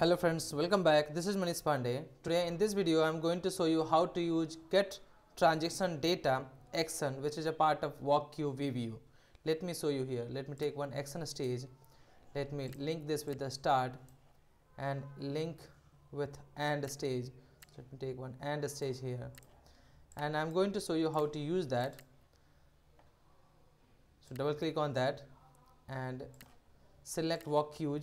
Hello friends, welcome back. This is Manish Pandey. Today in this video I am going to show you how to use get transaction data action which is a part of Work Queue VBO. Let me show you here. Let me take one action stage. Let me link this with the start and link with and stage. Let me take one and stage here and I'm going to show you how to use that. So double click on that and select walk Work Queue,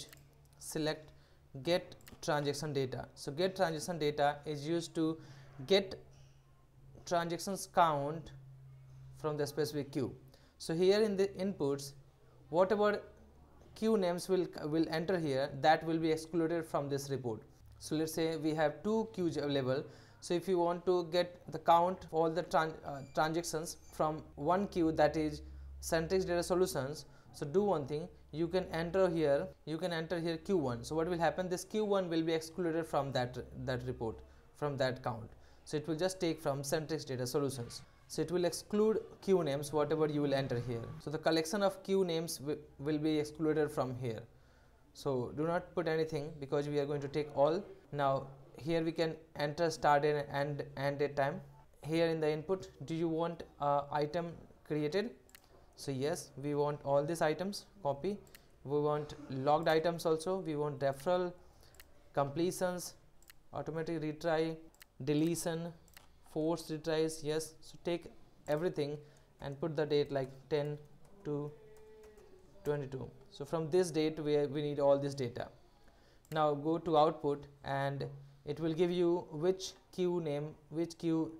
select get transaction data. So get transaction data is used to get transactions count from the specific queue. So here in the inputs whatever queue names will will enter here that will be excluded from this report. So let's say we have two queues available. So if you want to get the count all the tran uh, transactions from one queue that is Centrix data solutions. So do one thing you can enter here you can enter here q1 so what will happen? This q1 will be excluded from that that report from that count. So it will just take from Centrix data solutions. So it will exclude q names whatever you will enter here. So the collection of q names will be excluded from here. So do not put anything because we are going to take all. Now here we can enter start and end date time. Here in the input do you want item created so yes we want all these items copy. We want logged items also. We want referral completions automatic retry deletion forced retries yes. So take everything and put the date like 10 to 22 so from this date we, we need all this data. Now go to output and it will give you which queue name which queue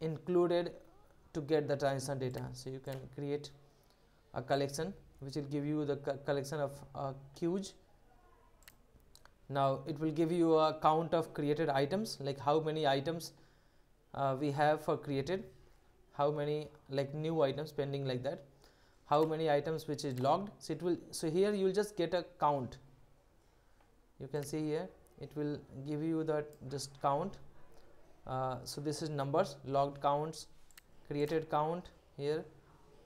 included to get the transaction data. So you can create a collection which will give you the co collection of uh, queues now it will give you a count of created items like how many items uh, we have for created how many like new items pending like that how many items which is logged. So it will so here you will just get a count. You can see here it will give you that just count. Uh, so this is numbers logged counts created count here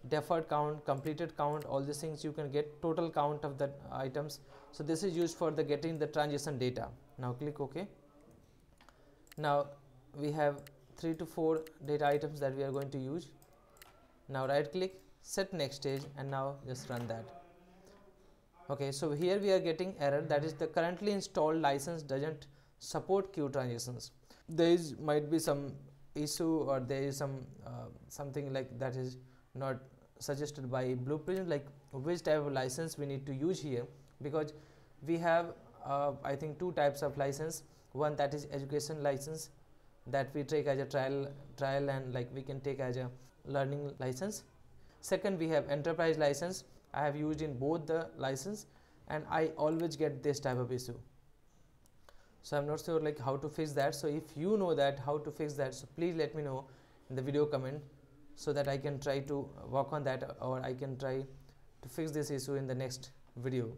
deferred count completed count all these things you can get total count of the items. So this is used for the getting the transaction data. Now click ok. Now we have three to four data items that we are going to use. Now right click set next stage and now just run that. Okay so here we are getting error. That is the currently installed license doesn't support queue transactions. There is might be some issue or there is some uh, something like that is not suggested by Blue Prism like which type of license we need to use here because we have uh, I think two types of license. One that is education license that we take as a trial trial and like we can take as a learning license. Second we have enterprise license. I have used in both the license and I always get this type of issue. So I'm not sure like how to fix that. So if you know that how to fix that so please let me know in the video comment so that I can try to work on that or I can try to fix this issue in the next video.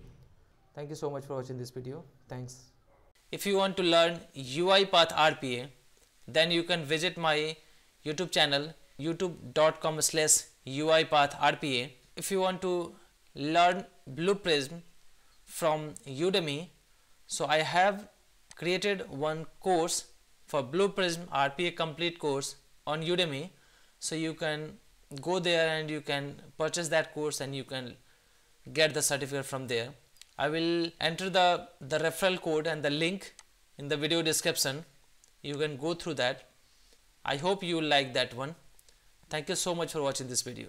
Thank you so much for watching this video. Thanks. If you want to learn UiPath RPA, then you can visit my YouTube channel youtube.com slash UiPath RPA. If you want to learn Blue Prism from Udemy, so I have created one course for Blue Prism RPA complete course on Udemy so you can go there and you can purchase that course and you can get the certificate from there. I will enter the the referral code and the link in the video description. You can go through that. I hope you like that one. Thank you so much for watching this video